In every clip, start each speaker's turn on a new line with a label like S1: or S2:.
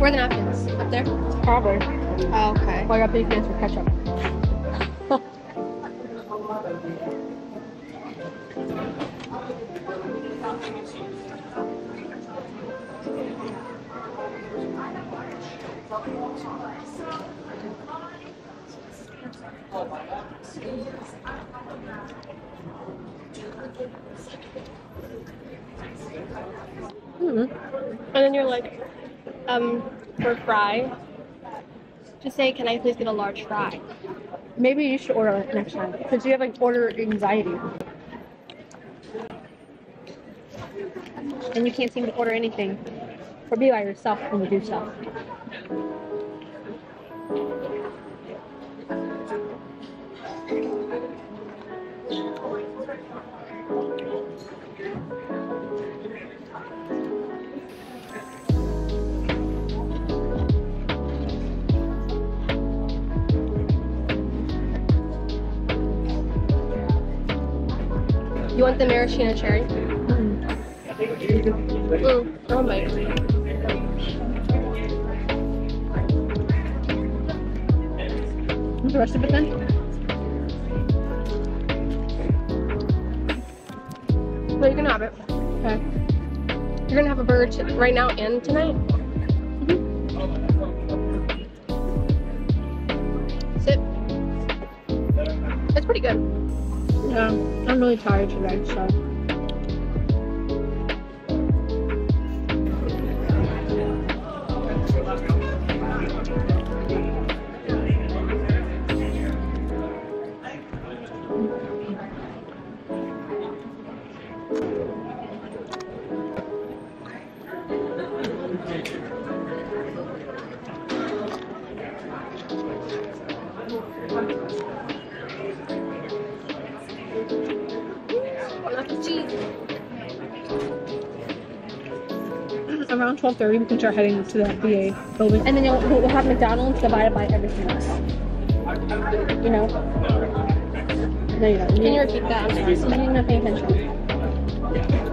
S1: Where are the napkins? Up there?
S2: Probably.
S1: Oh, okay.
S2: Well, I got big hands for ketchup. Hmm.
S1: And then you're like, um, for fry, just say, can I please get a large fry?
S2: Maybe you should order it next time because you have like order anxiety. And you can't seem to order anything or be by yourself when you do stuff.
S1: You want the maraschino cherry? Mm, oh my.
S2: The rest of it then?
S1: Well, you can have it.
S2: Okay.
S1: You're gonna have a burger right now and tonight. Sit. It's pretty good.
S2: Yeah, I'm really tired today, so. 12:30, we can start heading to the VA building, and then you'll, we'll have McDonald's divided by everything else. You know? No, you don't.
S1: Can you repeat that? I'm sorry.
S2: You're not paying attention.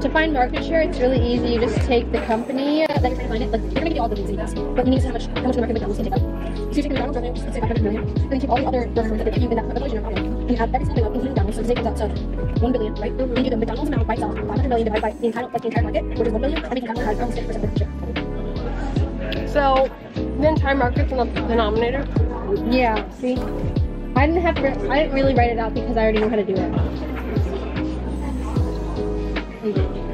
S2: To find market share, it's really easy. You just take the company uh, that you're trying to find it. Like you're gonna get all the this, but you need to see how much how much the market McDonald's can take up. So you take McDonald's revenue, is say 500 million, and then you take all the other burgers that they give you in that of problem. And you add every single up, including McDonald's, so say it comes out to 1 billion, right? Then you do the McDonald's amount by itself, 500 million divided by the entire like the entire market, which is 1 billion, make McDonald's has almost 50% market share.
S1: So The entire market's in the denominator.
S2: Yeah, see? I didn't have to, I didn't really write it out because I already knew how to do it.
S3: Yeah,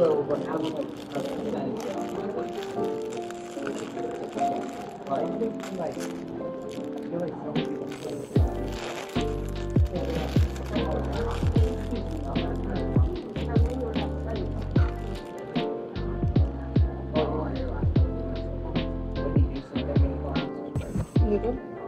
S4: So what happened like uh, like, like, I feel like some people
S2: You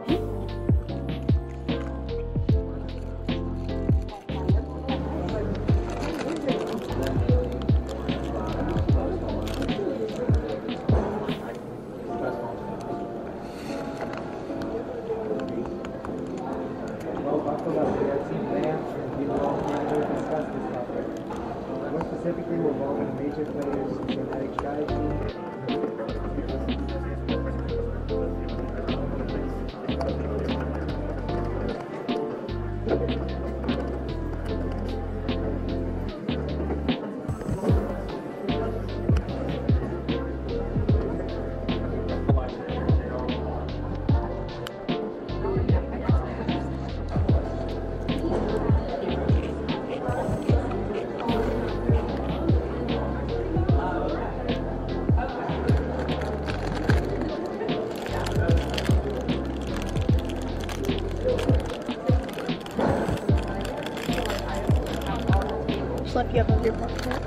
S4: specifically, we're involving major players generic strategy.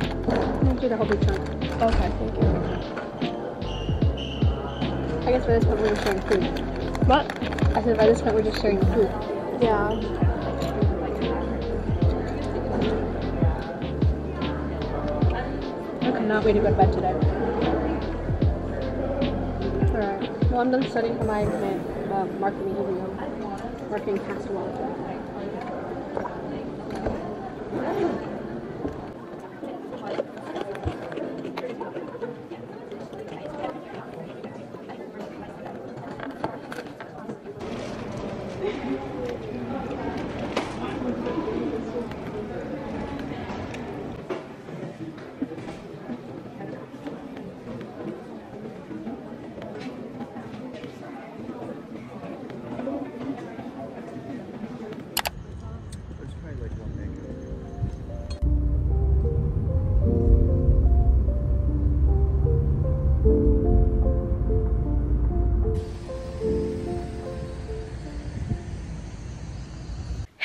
S1: Of your popcorn.
S2: I'll do the whole big chunk.
S1: Okay, thank you.
S2: I guess by this point we're just sharing food.
S1: What?
S2: I said by this point we're just sharing food.
S1: Yeah.
S2: I cannot wait to go to bed today. Alright. Well, I'm done studying for my uh, marketing exam. Marketing past one.
S3: There's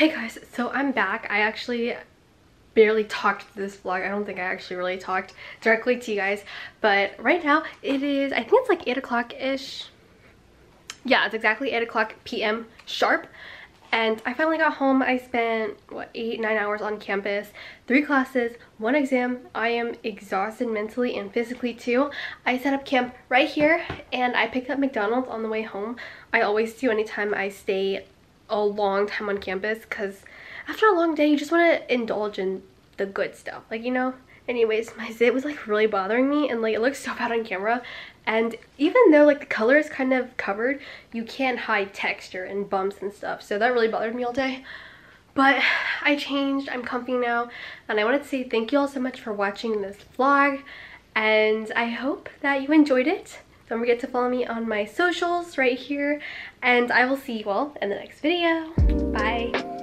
S1: Hey guys, so I'm back. I actually barely talked this vlog. I don't think I actually really talked directly to you guys. But right now it is, I think it's like 8 o'clock-ish. Yeah, it's exactly 8 o'clock p.m. sharp. And I finally got home. I spent, what, 8, 9 hours on campus. Three classes, one exam. I am exhausted mentally and physically too. I set up camp right here and I picked up McDonald's on the way home. I always do anytime I stay a long time on campus because after a long day you just want to indulge in the good stuff like you know? Anyways my zit was like really bothering me and like it looks so bad on camera. And even though like the color is kind of covered you can't hide texture and bumps and stuff so that really bothered me all day. But I changed I'm comfy now and I wanted to say thank you all so much for watching this vlog and I hope that you enjoyed it. Don't forget to follow me on my socials right here and I will see you all in the next video. Bye!